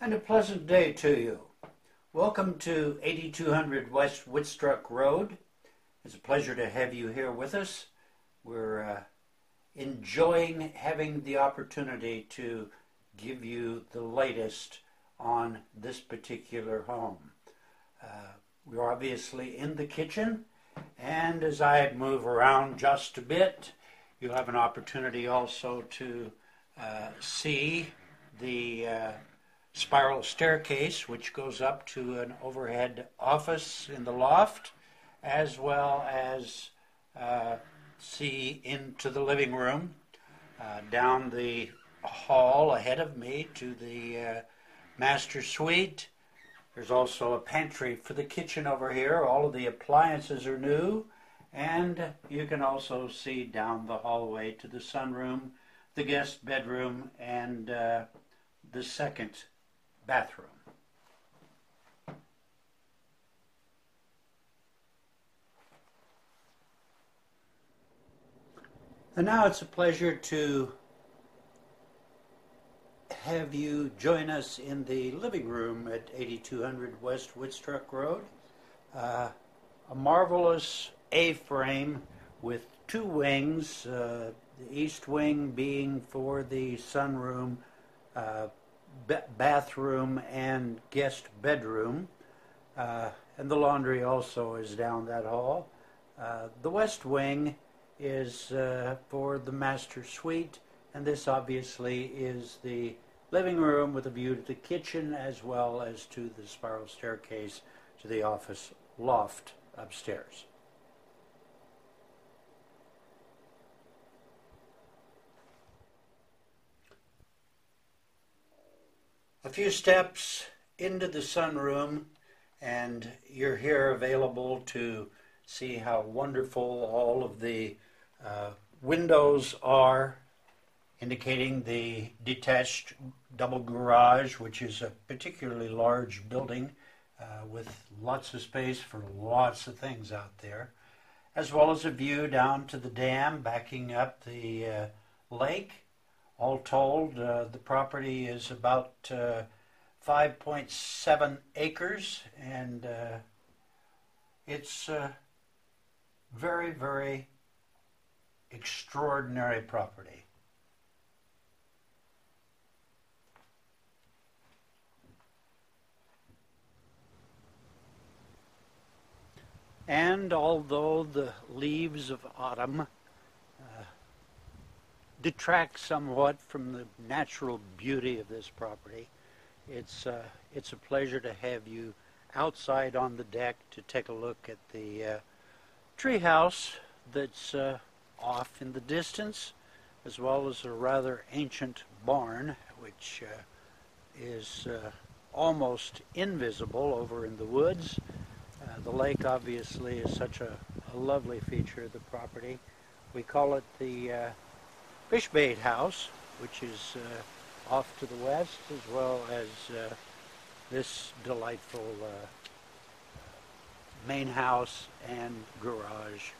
and a pleasant day to you. Welcome to 8200 West Woodstruck Road. It's a pleasure to have you here with us. We're uh, enjoying having the opportunity to give you the latest on this particular home. Uh, we're obviously in the kitchen, and as I move around just a bit, you'll have an opportunity also to uh, see the uh, spiral staircase, which goes up to an overhead office in the loft, as well as uh, see into the living room, uh, down the hall ahead of me to the uh, master suite. There's also a pantry for the kitchen over here. All of the appliances are new. And you can also see down the hallway to the sunroom, the guest bedroom, and uh, the second bathroom. And now it's a pleasure to have you join us in the living room at 8200 West Woodstruck Road. Uh, a marvelous A-frame with two wings, uh, the east wing being for the sunroom, uh, bathroom, and guest bedroom. Uh, and the laundry also is down that hall. Uh, the west wing is uh, for the master suite, and this obviously is the living room with a view to the kitchen as well as to the spiral staircase to the office loft upstairs. A few steps into the sunroom and you're here available to see how wonderful all of the uh, windows are, indicating the detached double garage, which is a particularly large building uh, with lots of space for lots of things out there, as well as a view down to the dam backing up the uh, lake. All told, uh, the property is about uh, 5.7 acres, and uh, it's very, very extraordinary property. And although the leaves of autumn uh, detract somewhat from the natural beauty of this property, it's, uh, it's a pleasure to have you outside on the deck to take a look at the uh, treehouse that's uh, off in the distance, as well as a rather ancient barn, which uh, is uh, almost invisible over in the woods. Uh, the lake obviously is such a, a, lovely feature of the property. We call it the uh, Fishbait House, which is uh, off to the west, as well as uh, this delightful main house and garage